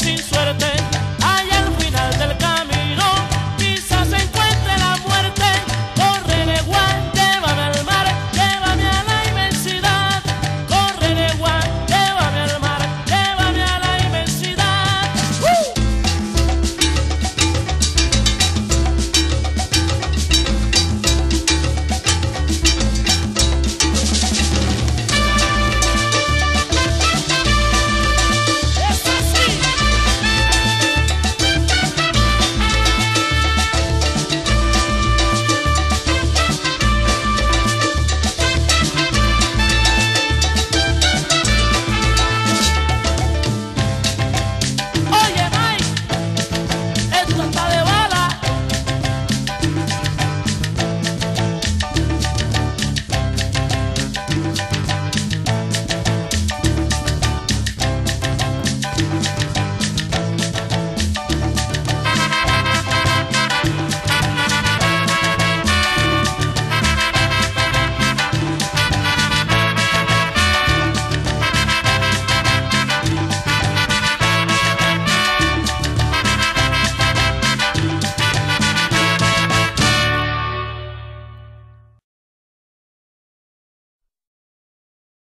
sin